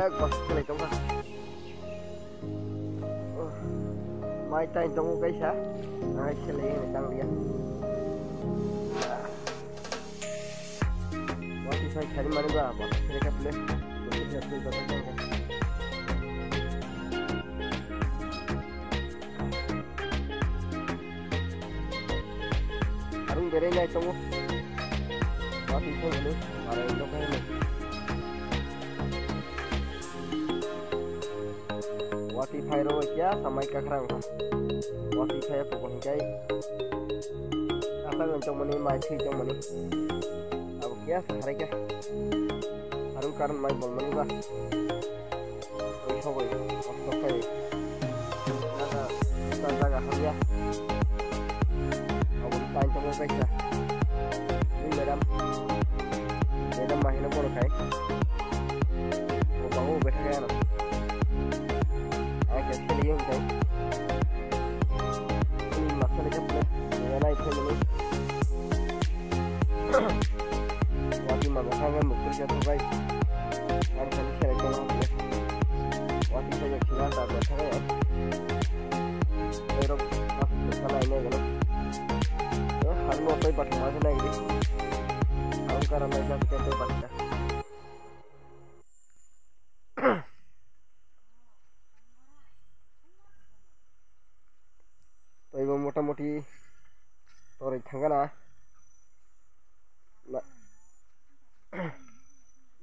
cái này tong ka mai tay trong cái sa ai sele ni liền quá thì sai cari mana gua apa? Kele sẽ pule. Boleh dia pule Hãy subscribe cho kênh Ghiền Mì Gõ Để không bỏ lỡ những video hấp dẫn Spotify rồi kia samai ka khrang ha Spotify vụ kong kai asa lên chong mình mai thi chong mani अब क्या सहारे क्या अरुण कारण मैं बोल मनुगा हो गई अब तो कहीं ज़्यादा ज़्यादा हो गया अब उन टाइम तो मैं पैसा मैडम मैडम माहिना बोल cái. Wati mabakanga mukirja tubai Ang kani siya ito lang ulit Wati sa yak sila sa bata kaya Pero mas sa lain na gano Yo han mo toy pat mas na gidi Ang karam na sa toy pat ka তো এবার মোটামুটি তোর এই থাঙ্গা না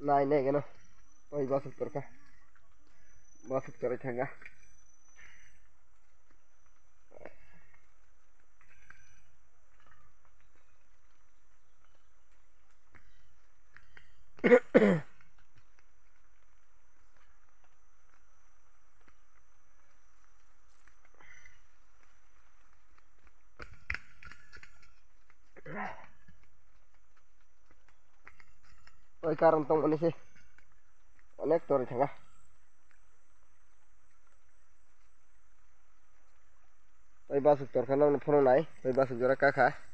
ನಾಯಿನಾಗೇನೋ ಒಯ್ ಬಾಸತ್ ಬರ್ಕ ಬಾಸತ್ ಕರೈತೆ ಹಂಗೆ Ahem. Karena tong ini sih. Anak tuh rencana Tapi basuk tuh karena pun naik Tapi basuk juga kakak.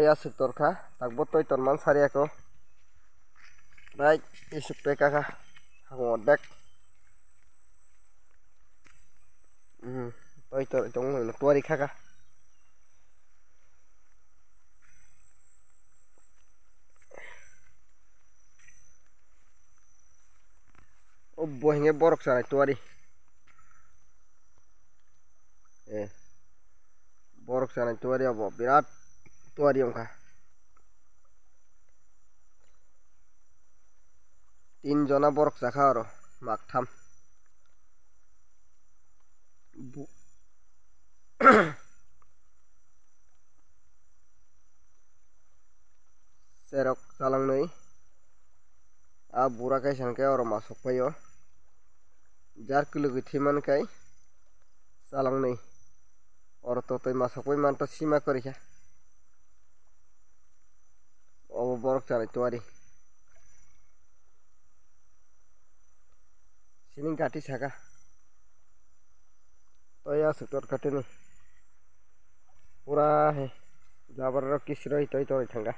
oyasik torkha takbo toi tonman sariako baik isuk peka kah aku ngodek. Hmm toi tor itu ngono tuari kaka Oboh borok sana tuari. Eh, borok sana tuari apa? Birat. ওয়ারি অঙ্কা তিনজনা বরক জাখা আর মাগথাম চেরক চালাংনই আ বুড়া কাই সানকাই আর মাসক পাইও যার কিলোগি থিমানকাই চালাংনই অর ততই মাসক পাই মানটা সীমা করিখা টর্ক চালাইতে পারি সিলিং কাটি ছাকা তো ইয়া সুতর কাটেনি পুরা হে জাবরর কিস রই তই তই ঠাঙ্গা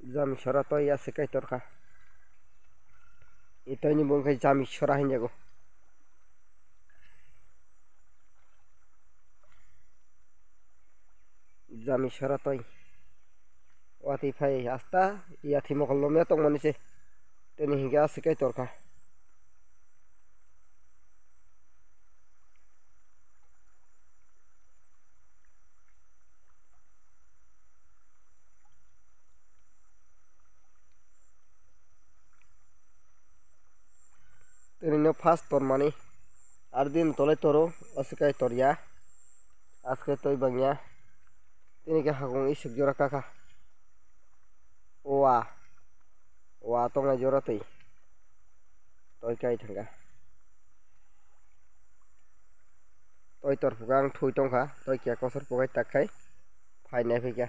জামি সরা তই আছে কাই তরকা এটাই নিবং খাই জামি সরা হিন যাগো jami sharatoi wati fai asta ia thi mokol lomia tong mani se teni hinga sikai torka teni fast tor mani ar din tole toro asikai toria আজকে তো Bangla ini ka hakong isip jora kaka. Wa wa tong na jora tei eh. toi kai thanga toi tor pukang thui tong kha toi kya kosor pukai takai phai nai phai kya